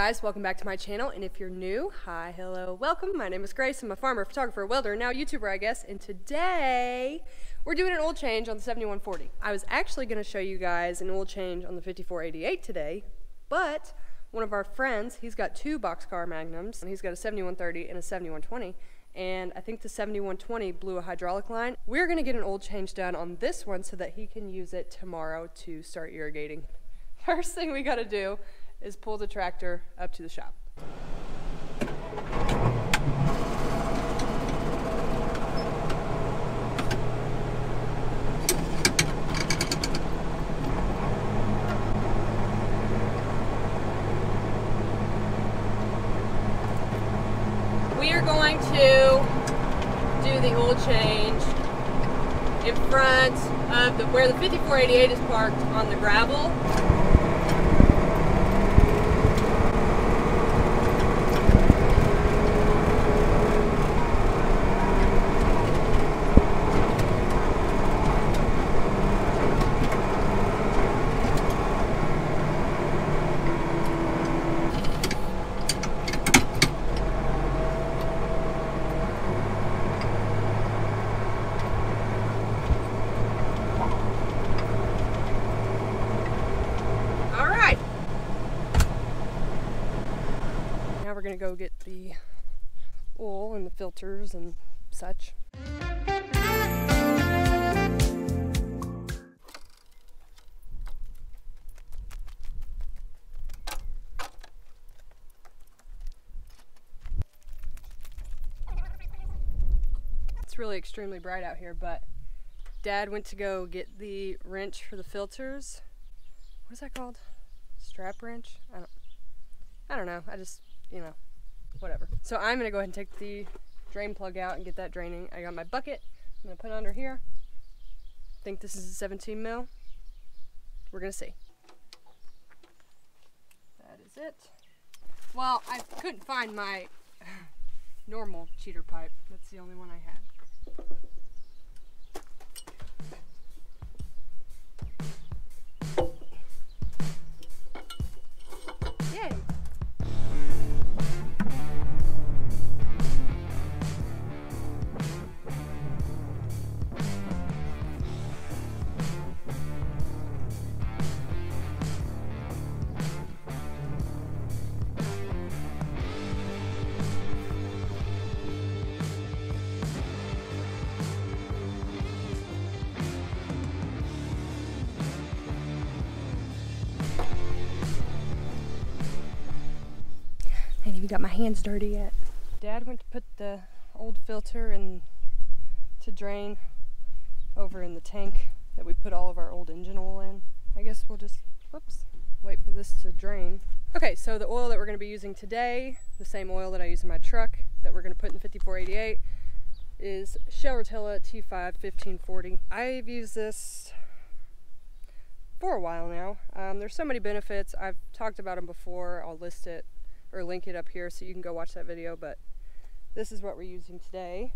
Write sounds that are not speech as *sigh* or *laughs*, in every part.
Guys? Welcome back to my channel and if you're new, hi, hello, welcome. My name is Grayce. I'm a farmer, photographer, welder, now YouTuber I guess, and today we're doing an oil change on the 7140. I was actually going to show you guys an oil change on the 5488 today, but one of our friends, he's got two boxcar magnums, and he's got a 7130 and a 7120, and I think the 7120 blew a hydraulic line. We're going to get an oil change done on this one so that he can use it tomorrow to start irrigating. *laughs* First thing we got to do is pull the tractor up to the shop. We are going to do the oil change in front of the where the 5488 is parked on the gravel we're gonna go get the oil and the filters and such. It's really extremely bright out here, but Dad went to go get the wrench for the filters. What is that called? Strap wrench? I don't I don't know. I just you know, whatever. So I'm gonna go ahead and take the drain plug out and get that draining. I got my bucket. I'm gonna put it under here. Think this is a 17 mil. We're gonna see. That is it. Well, I couldn't find my *laughs* normal cheater pipe. That's the only one I had. Got my hands dirty yet. Dad went to put the old filter and to drain over in the tank that we put all of our old engine oil in. I guess we'll just, whoops, wait for this to drain. Okay, so the oil that we're going to be using today, the same oil that I use in my truck that we're going to put in 5488, is Shell Rotella T5 1540. I've used this for a while now. Um, there's so many benefits. I've talked about them before. I'll list it or link it up here so you can go watch that video, but this is what we're using today.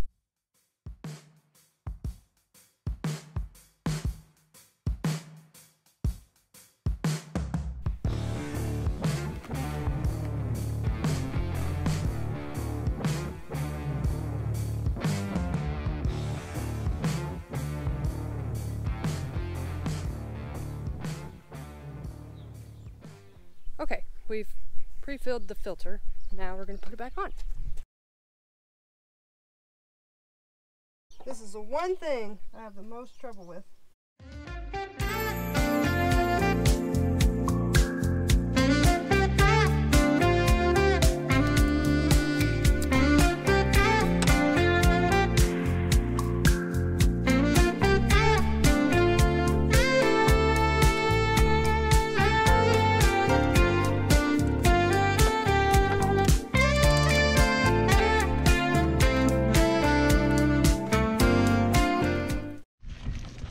Okay, we've pre-filled the filter. Now we're going to put it back on. This is the one thing I have the most trouble with.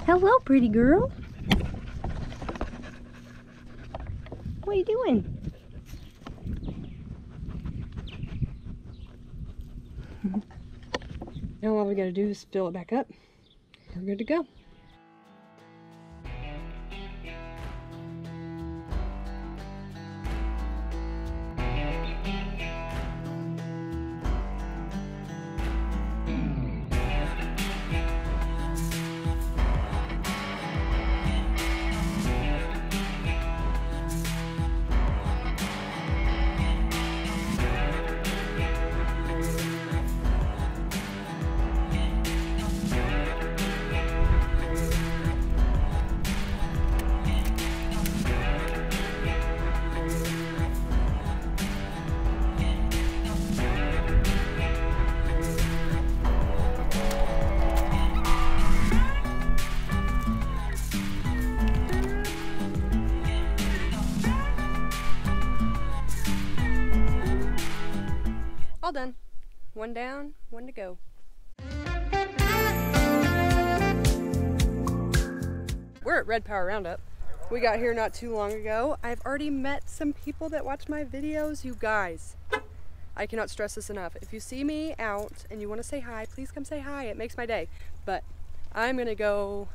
Hello, pretty girl. What are you doing? now all we gotta do is fill it back up. We're good to go. Done. One down, one to go. We're at Red Power Roundup. We got here not too long ago. I've already met some people that watch my videos. You guys, I cannot stress this enough. If you see me out and you want to say hi, please come say hi. It makes my day. But I'm going to go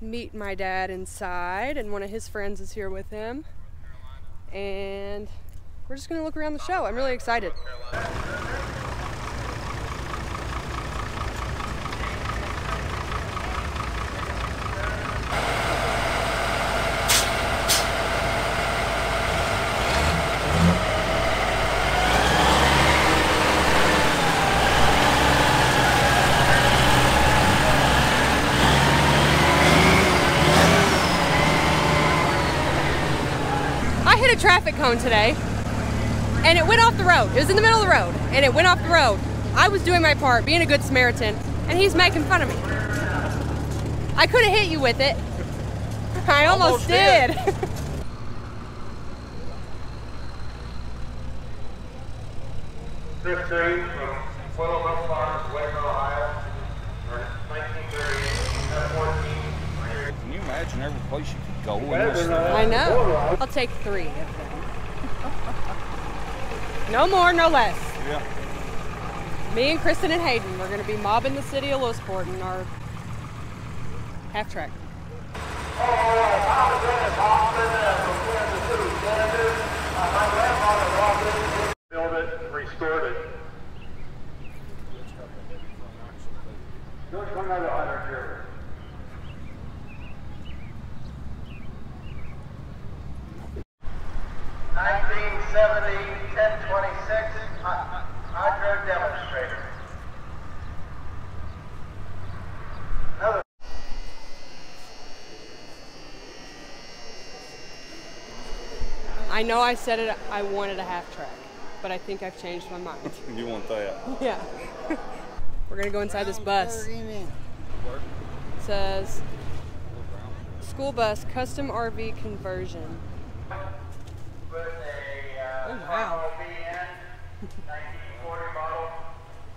meet my dad inside, and one of his friends is here with him. And we're just going to look around the show. I'm really excited. I hit a traffic cone today and it went off the road. It was in the middle of the road and it went off the road. I was doing my part, being a good Samaritan, and he's making fun of me. I could have hit you with it. *laughs* I almost, Almost did. did. *laughs* Fifteen from Willow Hill Farms, Waco, Ohio, or nineteen thirty-eight, F fourteen. Can you imagine every place you could go in this? I know. I'll take three of them. No more, no less. Yeah. Me and Kristen and Hayden, we're going to be mobbing the city of Lewisport in our half track. Built it, restored it. George, come another hundred here. Nineteen seventy, ten twenty-six, hydro demonstrator. Another I know I said it, I wanted a half track, but I think I've changed my mind. *laughs* You want that? yeah. *laughs* we're going to go inside this bus. It says school bus custom RV conversion. Put a, uh, Oh, wow. Volvo BN, 1940 model.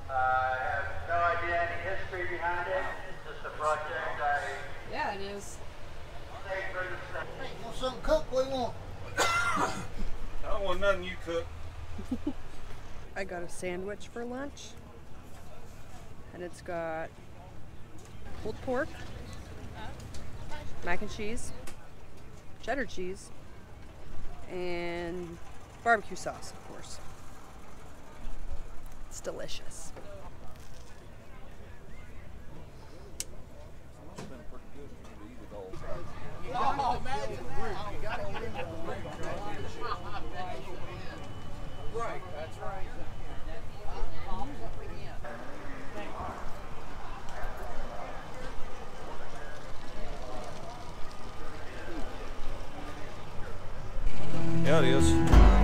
Uh, I have no idea any history behind it. It's just a project I Yeah, it is. saved for the sake. Want something cooked? What do you want? I don't want nothing you cook. I got a sandwich for lunch, and it's got pulled pork, mac and cheese, cheddar cheese, and barbecue sauce, of course. It's delicious. É isso.